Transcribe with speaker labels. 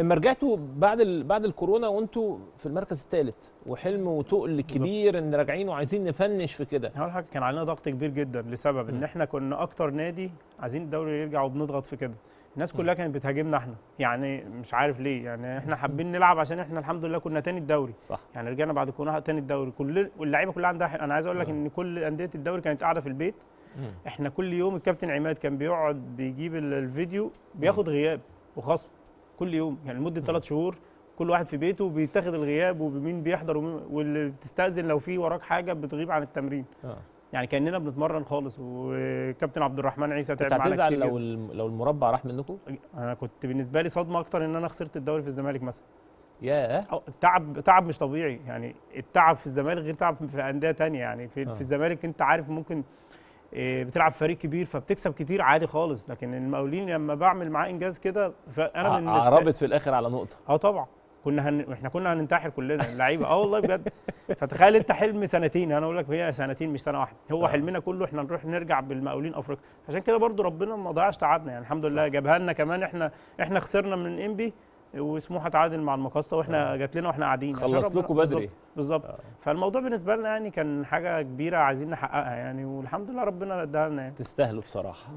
Speaker 1: اما رجعتوا بعد ال... بعد الكورونا وانتوا في المركز الثالث وحلم وتقل كبير ان راجعين وعايزين نفنش في كده.
Speaker 2: أول حاجة كان علينا ضغط كبير جدا لسبب. إن إحنا كنا أكتر نادي عايزين الدوري يرجع وبنضغط في كده. الناس كلها كانت بتهاجمنا إحنا. يعني مش عارف ليه. يعني إحنا حابين نلعب عشان إحنا الحمد لله كنا تاني الدوري.
Speaker 1: صح.
Speaker 2: يعني رجعنا بعد كورونا تاني الدوري. كل واللعيبة كلها عندها حق. أنا عايز أقول لك. إن كل أندية الدوري كانت قاعدة في البيت. إحنا كل يوم الكابتن عماد كان بيقعد بيجيب ال- الفيديو بياخد غياب وخصم. كل يوم يعني لمدة ثلاث شهور كل واحد في بيته بيتاخد الغياب ومين بيحضر ومين واللي بتستأذن لو في وراك حاجة بتغيب عن التمرين
Speaker 1: آه.
Speaker 2: يعني كأننا بنتمرن خالص وكابتن عبد الرحمن عيسى تعب معانا
Speaker 1: هتزعل لو. لو المربع راح منكم.
Speaker 2: أنا كنت بالنسبة لي صدمة أكتر إن أنا خسرت الدوري في الزمالك مثلا
Speaker 1: ياه
Speaker 2: تعب تعب مش طبيعي يعني التعب في الزمالك غير تعب في أندية تانية يعني في,
Speaker 1: آه.
Speaker 2: في الزمالك أنت عارف ممكن بتلعب فريق كبير فبتكسب كتير عادي خالص. لكن المقاولين لما بعمل معاه إنجاز كده فانا من
Speaker 1: عربت في الآخر على نقطة.
Speaker 2: آه طبعا. كنا هن... إحنا كنا هننتحر كلنا اللعيبة. آه والله بجد. فتخيل أنت حلم سنتين. أنا أقول لك هي سنتين مش سنة واحدة. هو. حلمنا كله إحنا نروح نرجع بالمقاولين أفريقيا. عشان كده برضو ربنا ما ضيعش تعبنا. يعني الحمد لله جابها لنا كمان. إحنا إحنا خسرنا من إنبي. وسموحة تعادل مع المقصه وإحنا
Speaker 1: آه.
Speaker 2: جات لنا وإحنا قاعدين.
Speaker 1: خلص لكم بدري.
Speaker 2: بالظبط.
Speaker 1: آه.
Speaker 2: فالموضوع بالنسبة لنا يعني كان حاجة كبيرة عايزين نحققها يعني والحمد لله ربنا اداها لنا يعني.
Speaker 1: تستاهلوا بصراحة.